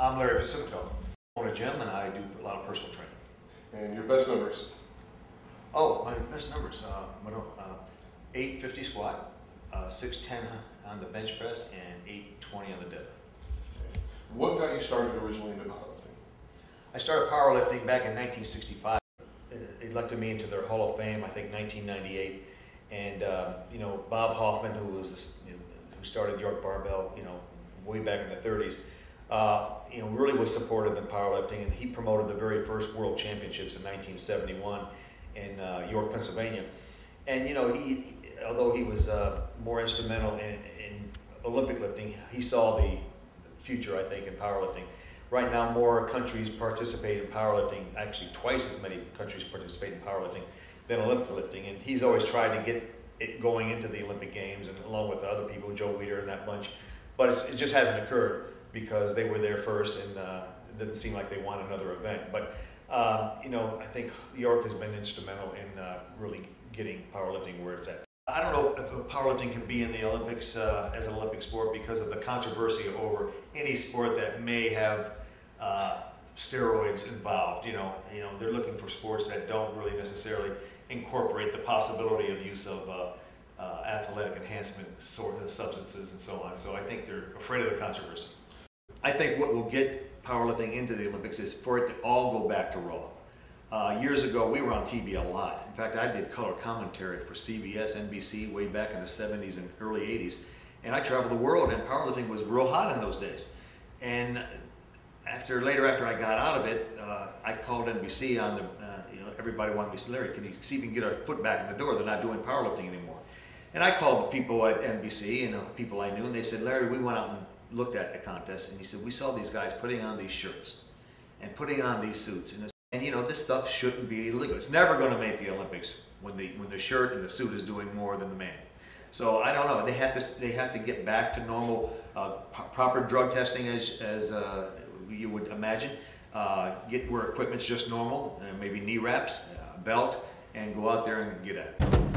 I'm Larry Pacifico. I own a gym and I do a lot of personal training. And your best numbers? Oh, my best numbers. Uh, uh, 850 squat, uh, 610 on the bench press, and 820 on the deadlift. What got you started originally into powerlifting? I started powerlifting back in 1965. They elected me into their Hall of Fame, I think 1998. And uh, you know, Bob Hoffman, who was this, you know, who started York Barbell, you know, way back in the 30s, uh, you know, really was supportive in powerlifting, and he promoted the very first World Championships in 1971 in uh, York, Pennsylvania. And you know, he, although he was uh, more instrumental in, in Olympic lifting, he saw the future, I think, in powerlifting. Right now, more countries participate in powerlifting. Actually, twice as many countries participate in powerlifting than Olympic lifting. And he's always tried to get it going into the Olympic Games, and along with other people, Joe Weider and that bunch. But it just hasn't occurred because they were there first, and uh, it doesn't seem like they want another event. But um, you know, I think York has been instrumental in uh, really getting powerlifting where it's at. I don't know if powerlifting can be in the Olympics uh, as an Olympic sport because of the controversy over any sport that may have uh, steroids involved. You know, you know, they're looking for sports that don't really necessarily incorporate the possibility of use of uh, uh, athletic enhancement sort of substances and so on. So I think they're afraid of the controversy. I think what will get powerlifting into the Olympics is for it to all go back to raw. Uh, years ago, we were on TV a lot. In fact, I did color commentary for CBS, NBC way back in the 70s and early 80s. And I traveled the world, and powerlifting was real hot in those days. And after later, after I got out of it, uh, I called NBC on the, uh, you know, everybody wanted me to say, Larry, can you see if you can get our foot back in the door? They're not doing powerlifting anymore. And I called the people at NBC, you know, people I knew, and they said, Larry, we went out and looked at a contest, and he said, we saw these guys putting on these shirts and putting on these suits. And, and you know, this stuff shouldn't be illegal. It's never going to make the Olympics when the, when the shirt and the suit is doing more than the man. So I don't know. They have to they have to get back to normal, uh, proper drug testing as as uh, you would imagine. Uh, get where equipment's just normal, maybe knee wraps, belt, and go out there and get at it.